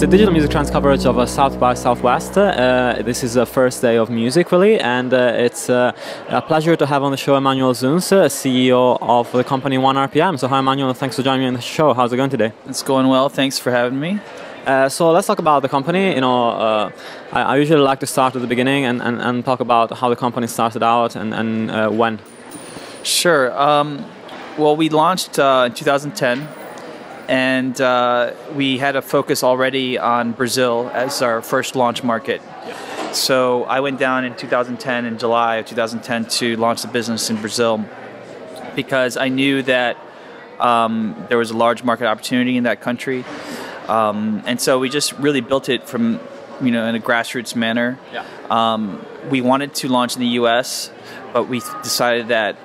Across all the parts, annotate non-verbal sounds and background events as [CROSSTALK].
it's a digital music trends coverage of uh, South by Southwest. Uh, this is the first day of music, really, and uh, it's uh, a pleasure to have on the show Emmanuel Zunz, uh, CEO of the company ONErpm. So, hi, Emmanuel, Thanks for joining me on the show. How's it going today? It's going well. Thanks for having me. Uh, so let's talk about the company. You know, uh, I, I, usually like to start at the beginning and, and, and talk about how the company started out and, and uh, when. Sure. Um, well, we launched in 2010 and uh, we had a focus already on Brazil as our first launch market. Yeah. So I went down in 2010, in July of 2010, to launch the business in Brazil because I knew that um, there was a large market opportunity in that country, um, and so we just really built it from, you know, in a grassroots manner. Yeah. Um, we wanted to launch in the U.S., but we decided that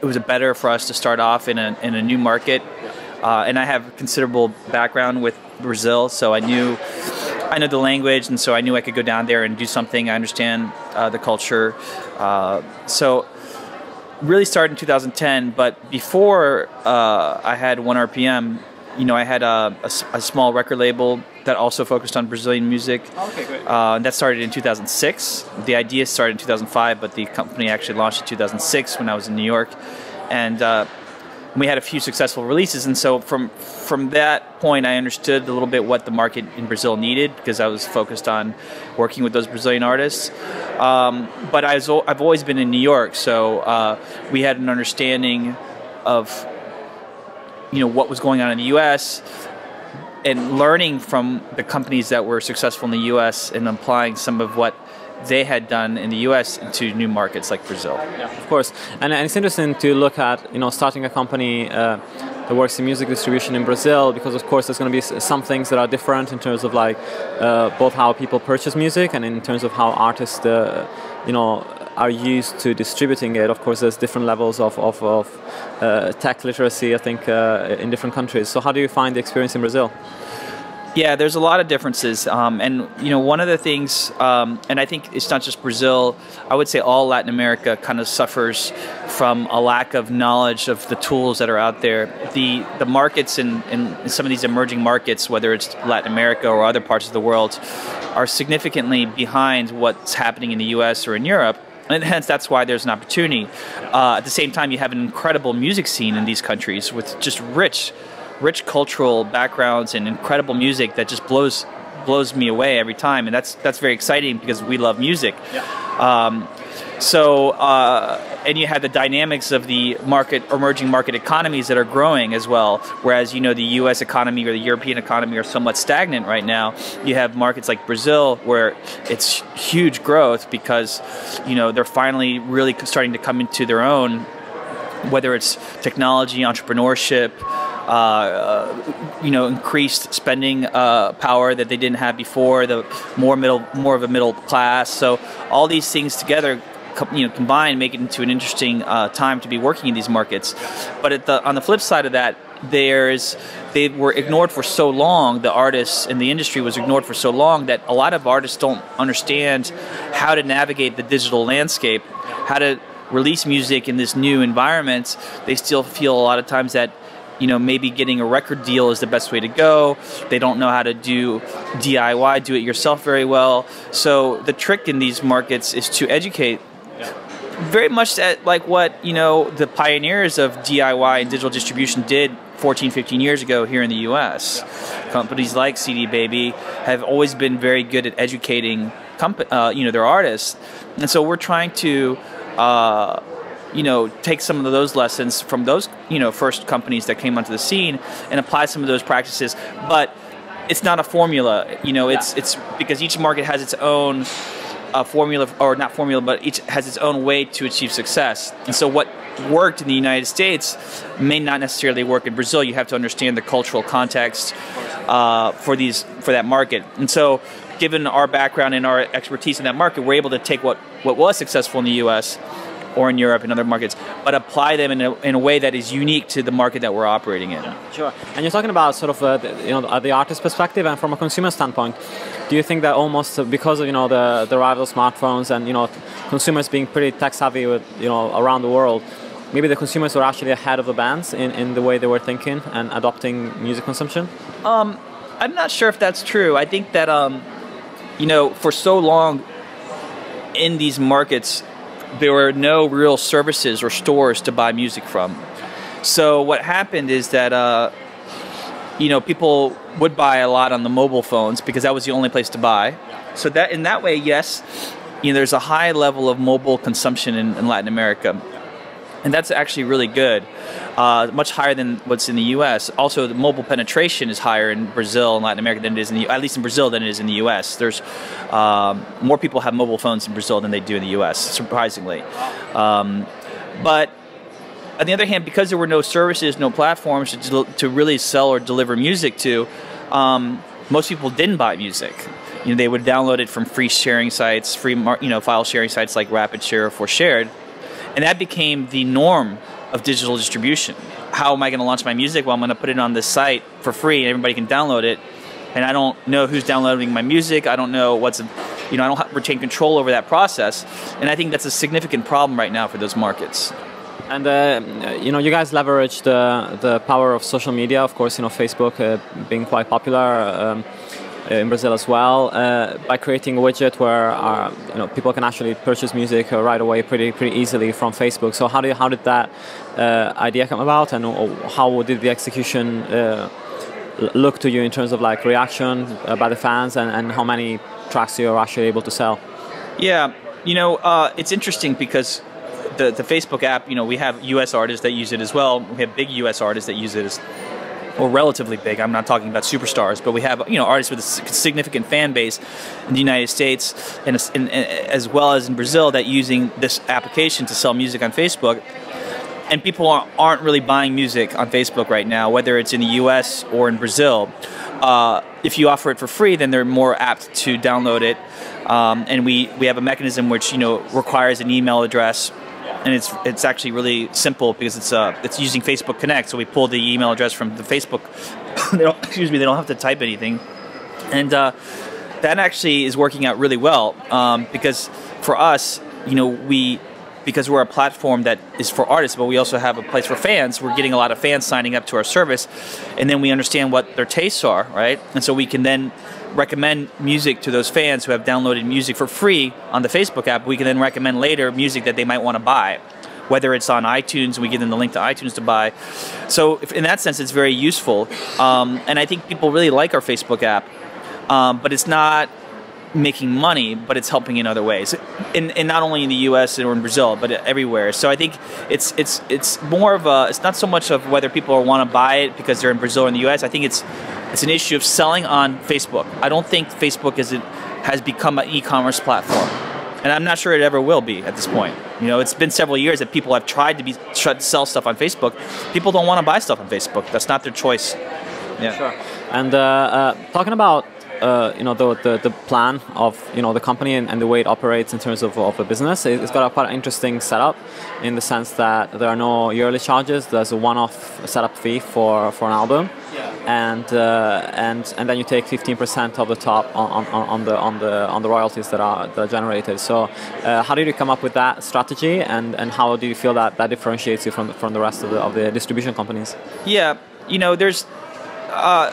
it was a better for us to start off in a in a new market. Yeah uh, and I have considerable background with Brazil, so I knew I know the language, and so I knew I could go down there and do something. I understand uh, the culture, uh, so really started in 2010. But before uh, I had ONErpm, you know, I had a, a, a, small record label that also focused on Brazilian music. Oh, okay, great. Uh, that started in 2006. The idea started in 2005, but the company actually launched in 2006 when I was in New York, and uh, we had a few successful releases, and so from from that point, I understood a little bit what the market in Brazil needed because I was focused on working with those Brazilian artists. Um, but I was, I've always been in New York, so uh, we had an understanding of you know what was going on in the U.S. and learning from the companies that were successful in the U.S. and applying some of what they had done in the U.S. into new markets like Brazil. Yeah, of course, and, and it's interesting to look at you know starting a company. Uh, that works in music distribution in Brazil because of course there's going to be some things that are different in terms of like uh, both how people purchase music and in terms of how artists uh, you know are used to distributing it. Of course, there's different levels of, of, of uh, tech literacy, I think, uh, in different countries. So, how do you find the experience in Brazil? Yeah, there's a lot of differences, um, and you know one of the things, um, and I think it's not just Brazil. I would say all Latin America kind of suffers from a lack of knowledge of the tools that are out there. The the markets in, in some of these emerging markets, whether it's Latin America or other parts of the world, are significantly behind what's happening in the U.S. or in Europe and hence that's why there's an opportunity. Uh, at the same time, you have an incredible music scene in these countries with just rich rich cultural backgrounds and incredible music that just blows blows me away every time, and that's that's very exciting because we love music. Yeah. Um, so, uh, and you have the dynamics of the market, emerging market economies that are growing as well. Whereas, you know, the U.S. economy or the European economy are somewhat stagnant right now. You have markets like Brazil where it's huge growth because, you know, they're finally really starting to come into their own, whether it's technology, entrepreneurship, uh, uh, you know, increased spending uh, power that they didn't have before. The more middle, more of a middle class. So all these things together you know combined make it into an interesting uh, time to be working in these markets. But the, on the flip side of that, there's they were ignored for so long. The artists and the industry was ignored for so long that a lot of artists don't understand how to navigate the digital landscape, how to release music in this new environment. They still feel a lot of times that you know, maybe getting a record deal is the best way to go. They don't know how to do DIY, do it yourself very well. So the trick in these markets is to educate very much at like what you know the pioneers of DIY and digital distribution did 14, 15 years ago here in the U.S. Companies like CD Baby have always been very good at educating, uh, you know, their artists, and so we're trying to uh, you know, take some of those lessons from those, you know, first companies that came onto the scene and apply some of those practices. But it's not a formula, you know, it's, yeah. it's because each market has its own uh, formula, or not formula, but each has its own way to achieve success. And so what worked in the United States may not necessarily work in Brazil. You have to understand the cultural context uh, for these for that market. And so, given our background and our expertise in that market, we're able to take what what was successful in the U.S or in Europe and other markets, but apply them in a, in a way that is unique to the market that we're operating in. Sure. And you're talking about sort of uh, the, you know the artist perspective and from a consumer standpoint. Do you think that almost because of you know the the arrival of smartphones and you know consumers being pretty tech savvy with you know around the world, maybe the consumers were actually ahead of the bands in, in the way they were thinking and adopting music consumption? Um, I'm not sure if that's true. I think that um, you know, for so long in these markets, there were no real services or stores to buy music from. So what happened is that uh, you know people would buy a lot on the mobile phones because that was the only place to buy. So that in that way, yes, you know, there's a high level of mobile consumption in, in Latin America, and that's actually really good, uh, much higher than what's in the U.S. Also, the mobile penetration is higher in Brazil and Latin America than it is in the at least in Brazil than it is in the U.S. There's um, more people have mobile phones in Brazil than they do in the U.S. Surprisingly, um, but on the other hand, because there were no services, no platforms to, to really sell or deliver music to, um, most people didn't buy music. You know, they would download it from free sharing sites, free you know file sharing sites like RapidShare or 4shared, and that became the norm of digital distribution. How am I going to launch my music? Well, I'm going to put it on this site for free, and everybody can download it. And I don't know who's downloading my music. I don't know what's, you know, I don't retain control over that process. And I think that's a significant problem right now for those markets. And uh, you know, you guys leverage the the power of social media. Of course, you know, Facebook uh, being quite popular. Um, in Brazil as well, uh, by creating a widget where uh, you know people can actually purchase music uh, right away, pretty pretty easily from Facebook. So how did how did that uh, idea come about, and how did the execution look to you in terms of like reaction by the fans, and, and how many tracks you're actually able to sell? Yeah, you know, it's interesting because the, the Facebook app, you know, we have U.S. artists that use it as well. We have big U.S. artists that use it as, relatively big. I'm not talking about superstars, but we have you know artists with a significant fan base in the United States and, and, and as well as in Brazil that using this application to sell music on Facebook. And people aren't really buying music on Facebook right now, whether it's in the U.S. or in Brazil. Uh, if you offer it for free, then they're more apt to download it. Um, and we, we have a mechanism which you know requires an email address and it's it's actually really simple because it's uh it's using Facebook Connect. So we pull the email address from the Facebook. [COUGHS] they don't, [COUGHS] excuse me, they don't have to type anything, and uh, that actually is working out really well um, because for us, you know, we because we're a platform that is for artists, but we also have a place for fans. We're getting a lot of fans signing up to our service, and then we understand what their tastes are, right? And so we can then recommend music to those fans who have downloaded music for free on the Facebook app. We can then recommend later music that they might want to buy, whether it's on iTunes, we give them the link to iTunes to buy. So in that sense, it's very useful, um, and I think people really like our Facebook app. Um, but it's not making money, but it's helping in other ways, in not only in the U.S. or in Brazil, but everywhere. So I think it's it's it's more of a it's not so much of whether people want to buy it because they're in Brazil or in the U.S. I think it's it's an issue of selling on Facebook. I don't think Facebook is it has become an e-commerce platform, and I'm not sure it ever will be at this point. You know, it's been several years that people have tried to be tried to sell stuff on Facebook. People don't want to buy stuff on Facebook. That's not their choice. Yeah. Sure. And uh, uh, talking about uh, you know the, the, the plan of you know the company and, and, the way it operates in terms of, of a business. It's got a quite interesting setup in the sense that there are no yearly charges. There's a one-off setup fee for, for an album. And uh, and and then you take 15% of the top on, on, on, the on the on the royalties that are, that are generated. So uh, how did you come up with that strategy, and, and how do you feel that that differentiates you from from the rest of the of the distribution companies? Yeah, you know, there's uh,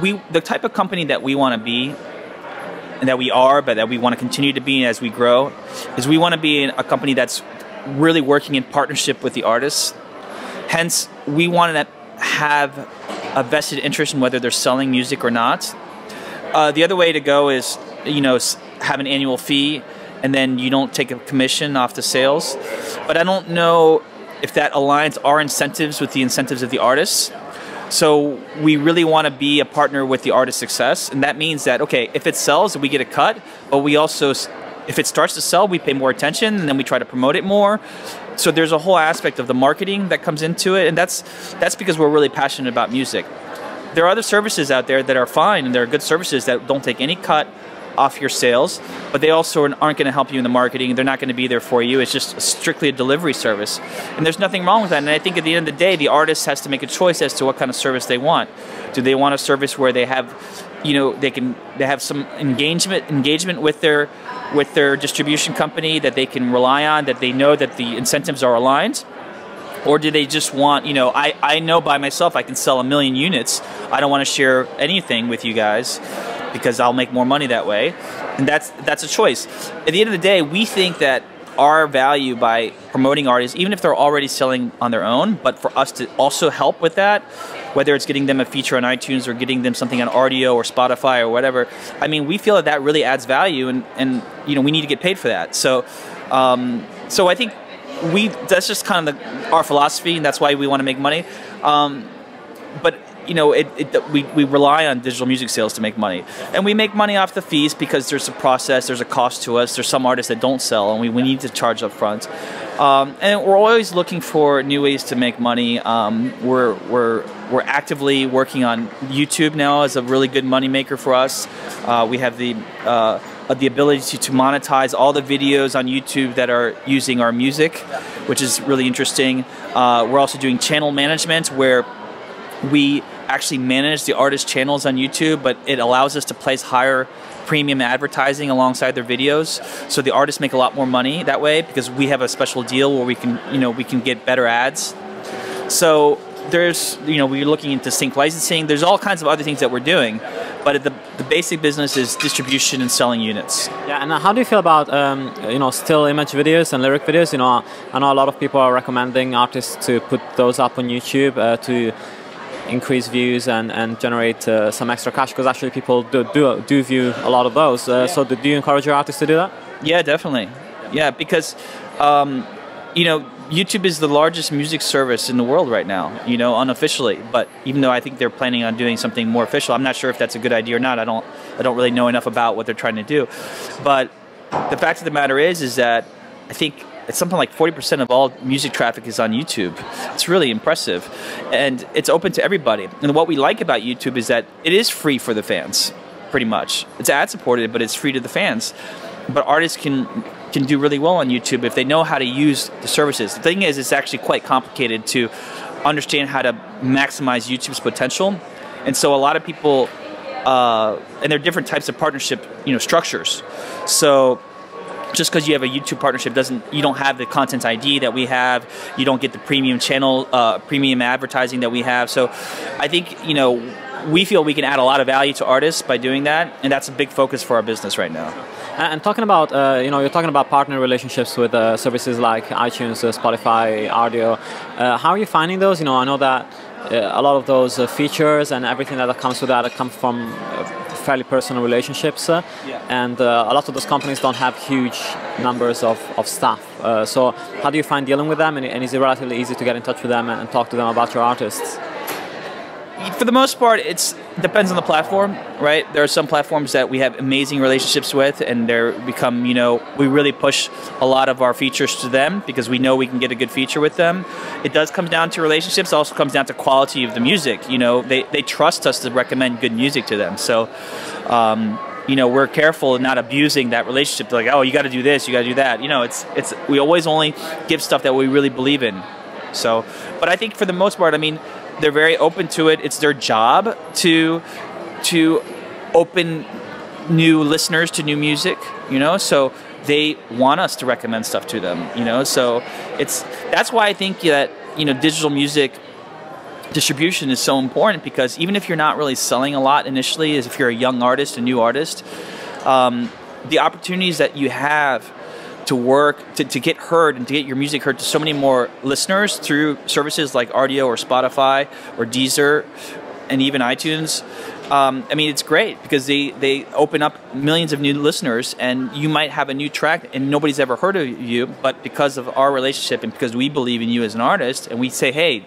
we the type of company that we want to be. And that we are, but that we want to continue to be as we grow, is we want to be a company that's really working in partnership with the artists. Hence, we want to have a vested interest in whether they're selling music or not. Uh, the other way to go is, you know, have an annual fee and then you don't take a commission off the sales. But I don't know if that aligns our incentives with the incentives of the artists. So we really want to be a partner with the artist's success, and that means that okay, if it sells, we get a cut, but we also, if it starts to sell, we pay more attention, and then we try to promote it more. So there's a whole aspect of the marketing that comes into it, and that's that's because we're really passionate about music. There are other services out there that are fine, and there are good services that don't take any cut off your sales, but they also aren't going to help you in the marketing. They're not going to be there for you. It's just strictly a delivery service. And there's nothing wrong with that. And I think at the end of the day, the artist has to make a choice as to what kind of service they want. Do they want a service where they have, you know, they can they have some engagement engagement with their with their distribution company that they can rely on, that they know that the incentives are aligned? or do they just want you know I, I know by myself i can sell a million units i don't want to share anything with you guys because i'll make more money that way. And that's that's a choice. At the end of the day we think that our value by promoting artists even if they're already selling on their own but for us to also help with that whether it's getting them a feature on itunes or getting them something on Rdio or spotify or whatever i mean we feel that that really adds value and and you know we need to get paid for that. So um, so i think we that's just kind of the, our philosophy, and that's why we want to make money. Um, but you know, it, it, we, we rely on digital music sales to make money. And we make money off the fees because there's a process, there's a cost to us. There's some artists that don't sell, and we, we need to charge up front. Um, and we're always looking for new ways to make money. Um, we're, we're, we're actively working on YouTube now as a really good money maker for us. Uh, we have the uh, the ability to, to monetize all the videos on YouTube that are using our music, which is really interesting. Uh, we're also doing channel management where we actually manage the artist channels on YouTube, but it allows us to place higher premium advertising alongside their videos. So the artists make a lot more money that way because we have a special deal where we can, you know, we can get better ads. So there's, you know, we're looking into sync licensing. There's all kinds of other things that we're doing, but the, the basic business is distribution and selling units. Yeah, and how do you feel about, um, you know, still image videos and lyric videos? You know, I know a lot of people are recommending artists to put those up on YouTube uh, to increase views and, and generate uh, some extra cash because actually people do, do, do view a lot of those. Uh, yeah. So do you encourage your artists to do that? Yeah, definitely. Yeah, because, um, you know, YouTube is the largest music service in the world right now, you know, unofficially. But even though I think they're planning on doing something more official, I'm not sure if that's a good idea or not. I don't, I don't really know enough about what they're trying to do. But the fact of the matter is, is that I think it's something like 40% of all music traffic is on YouTube. It's really impressive. And it's open to everybody. And what we like about YouTube is that it is free for the fans, pretty much. It's ad supported, but it's free to the fans. But artists can can do really well on YouTube if they know how to use the services. The thing is, it's actually quite complicated to understand how to maximize YouTube's potential, and so a lot of people, uh, and there are different types of partnership, you know, structures. So just because you have a YouTube partnership doesn't you don't have the content ID that we have. You don't get the premium channel, uh, premium advertising that we have. So I think you know we feel we can add a lot of value to artists by doing that, and that's a big focus for our business right now. And talking about, uh, you know, you're talking about partner relationships with uh, services like iTunes, uh, Spotify, Rdio. Uh, how are you finding those? You know, I know that uh, a lot of those uh, features and everything that comes with that come from fairly personal relationships, uh, yeah. and uh, a lot of those companies don't have huge numbers of, of staff. Uh, so, how do you find dealing with them? And, and, is it relatively easy to get in touch with them and, and talk to them about your artists? For the most part, it depends on the platform, right? There are some platforms that we have amazing relationships with, and they're become, you know, we really push a lot of our features to them because we know we can get a good feature with them. It does come down to relationships. also comes down to quality of the music. You know, they they trust us to recommend good music to them. So. Um, you know we're careful in not abusing that relationship like oh you got to do this you got to do that you know it's it's we always only give stuff that we really believe in so but i think for the most part i mean they're very open to it. It's their job to to open new listeners to new music, you know? So they want us to recommend stuff to them, you know? So it's that's why I think that, you know, digital music distribution is so important because even if you're not really selling a lot initially, if you're a young artist, a new artist, um, the opportunities that you have to work to, to get heard and to get your music heard to so many more listeners through services like Rdio or Spotify or Deezer and even iTunes. Um, I mean, it's great because they, they open up millions of new listeners, and you might have a new track and nobody's ever heard of you, but because of our relationship and because we believe in you as an artist, and we say, hey,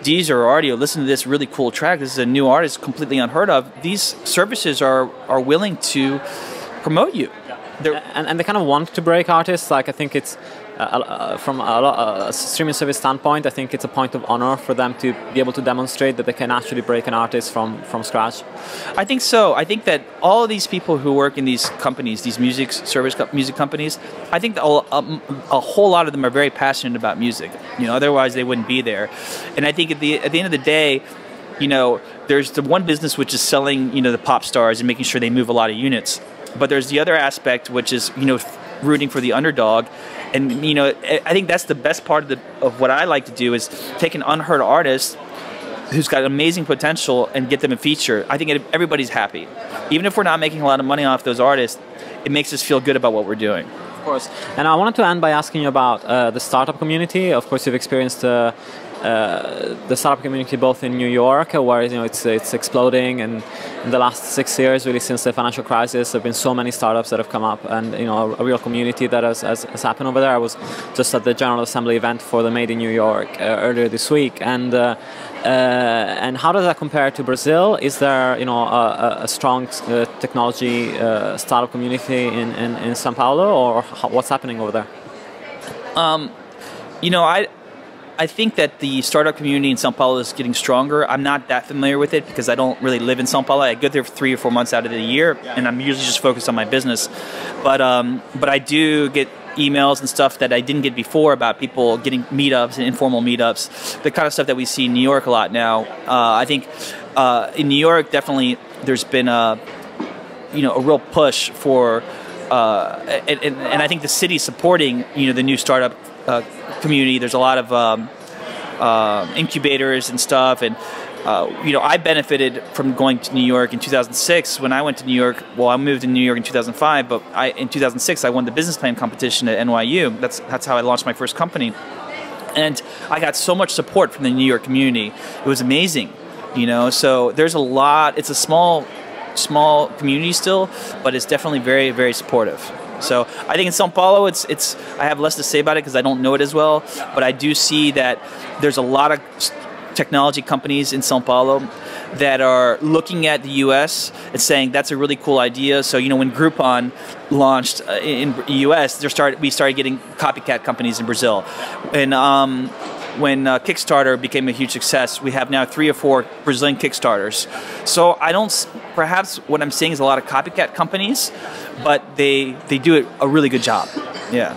Deezer or Rdio, listen to this really cool track. This is a new artist, completely unheard of. These services are are willing to promote you and, and they kind of want to break artists. Like I think it's uh, uh, from a, a, streaming service standpoint, I think it's a point of honor for them to be able to demonstrate that they can actually break an artist from from scratch. I think so. I think that all of these people who work in these companies, these music service co music companies, I think a, a, a, whole lot of them are very passionate about music. You know, otherwise they wouldn't be there. And I think at the at the end of the day, you know, there's the one business which is selling, you know, the pop stars and making sure they move a lot of units but there's the other aspect, which is you know rooting for the underdog. And you know, I think that's the best part of the of what I like to do is take an unheard artist who's got amazing potential and get them a feature. I think everybody's happy, even if we're not making a lot of money off those artists. It makes us feel good about what we're doing. Of course. And I wanted to end by asking you about uh, the startup community. Of course, you've experienced. Uh, uh, the startup community both in New York, uh, where you know it's it's exploding, and in the last six years, really since the financial crisis, there have been so many startups that have come up, and you know a, a real community that has, has, has, happened over there. I was just at the General Assembly event for the Made in New York uh, earlier this week, and. Uh, uh, and how does that compare to Brazil? Is there, you know, a, a strong technology startup community in, in, in São Paulo, or how, what's happening over there? Um, you know, I I think that the startup community in Sao Paulo is getting stronger. I'm not that familiar with it because I don't really live in Sao Paulo. I go there for three or four months out of the year, and I'm usually just focused on my business. But um, but I do get emails and stuff that I didn't get before about people getting meetups and informal meetups, the kind of stuff that we see in New York a lot now. Uh, I think uh, in New York, definitely there's been a you know a real push for. Uh, and, and, and, I think the city supporting you know the new startup uh, community. There's a lot of um, uh, incubators and stuff, and uh, you know, I benefited from going to New York in 2006. When I went to New York, well, I moved to New York in 2005, but I, in 2006 I won the business plan competition at NYU. That's that's how I launched my first company, and I got so much support from the New York community. It was amazing, you know. So there's a lot. It's a small small community still, but it's definitely very very supportive. So I think in Sao Paulo, it's it's I have less to say about it because I don't know it as well. But I do see that there's a lot of technology companies in Sao Paulo that are looking at the U.S. and saying that's a really cool idea. So you know when Groupon launched uh, in U.S., there started we started getting copycat companies in Brazil, and um, when uh, Kickstarter became a huge success, we have now three or four Brazilian Kickstarters. So I don't. Perhaps what I'm seeing is a lot of copycat companies, but they they do it a really good job. Yeah.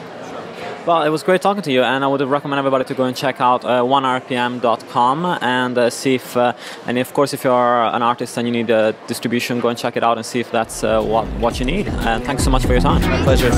Well, it was great talking to you, and I would recommend everybody to go and check out uh, onerpm.com and uh, see if, uh, and of course, if you're an artist and you need a distribution, go and check it out and see if that's uh, what what you need. And thanks so much for your time. My pleasure.